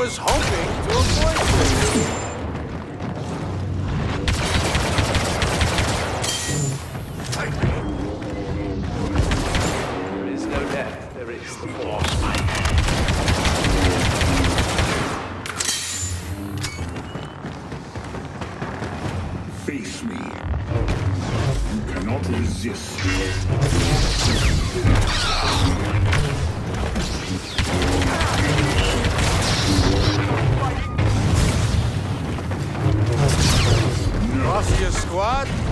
was hoping to avoid this. There is no death. There is the force. Face me. You cannot resist. Squad?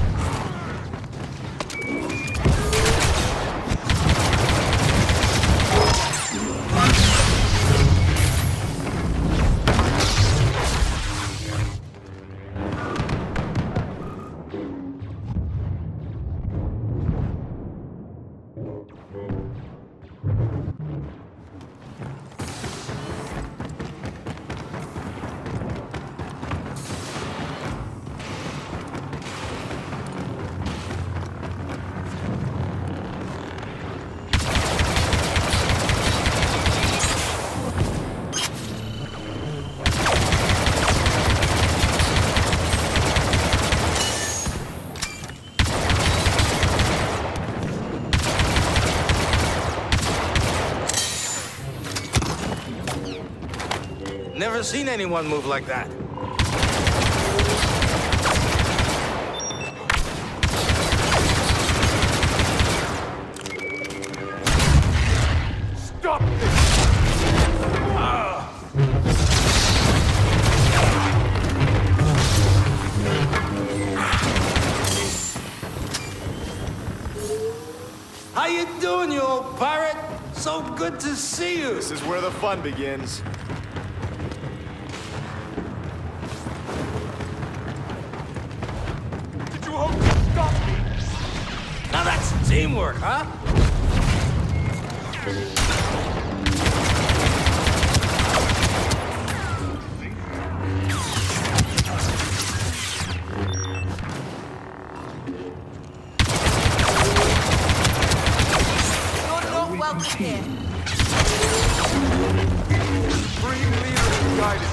Never seen anyone move like that. Stop this! Ah. How you doing, you old pirate? So good to see you. This is where the fun begins.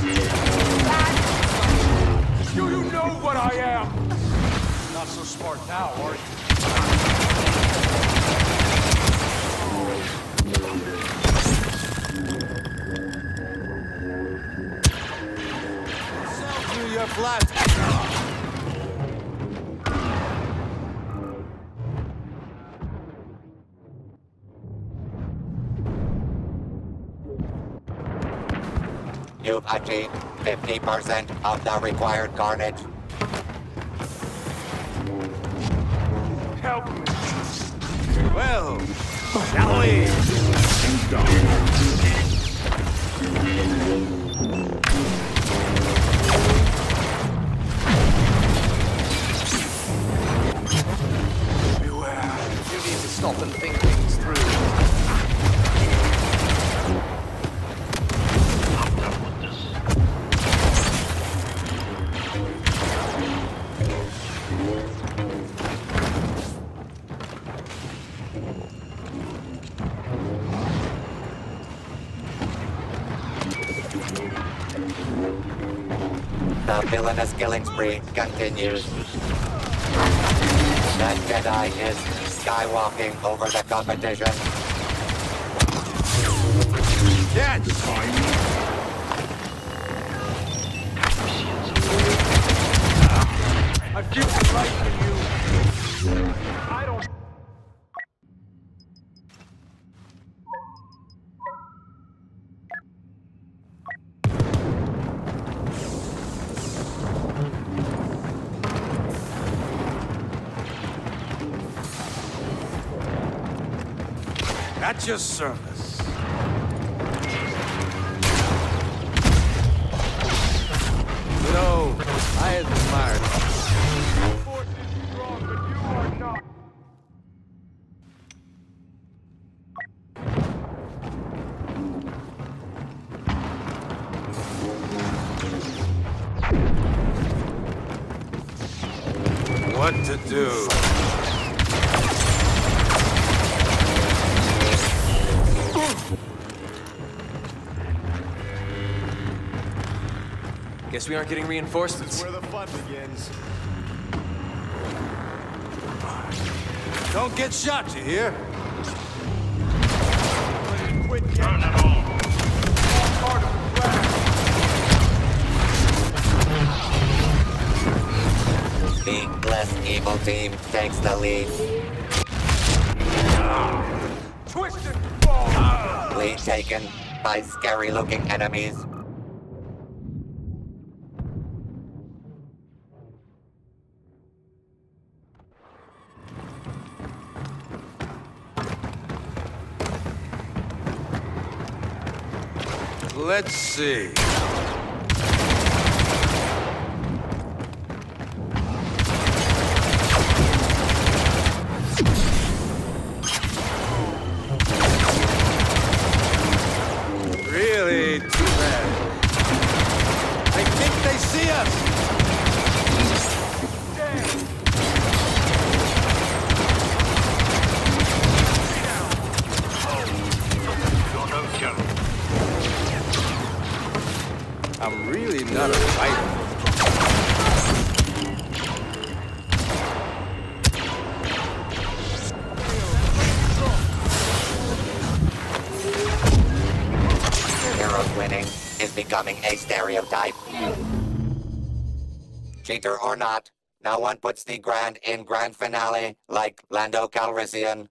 Me. Bad. Do you know what I am? Not so smart now, are you? You've achieved 50% of the required carnage. Well, shall we? The villainous killing spree continues. That Jedi is skywalking over the competition. Catch! I've given life to you. I At your service. Know, I admired Force is strong, but you are not. what to do. Guess we aren't getting reinforcements. Where the fun begins. Don't get shot, you hear? Quit Burn getting them all. part of the plan. The less evil team takes the lead. Twisted ball. Lead taken by scary-looking enemies. Let's see. Becoming a stereotype. Cheater or not, no one puts the grand in grand finale like Lando Calrissian.